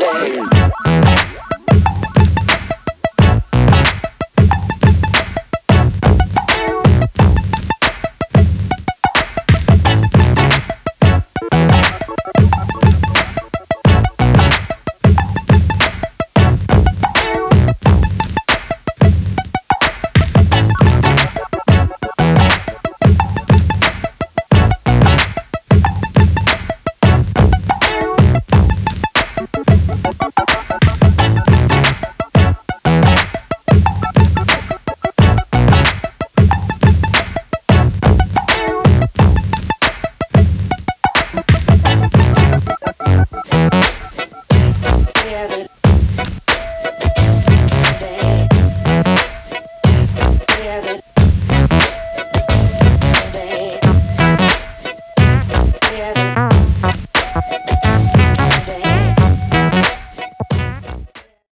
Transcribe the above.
Sunday. Together.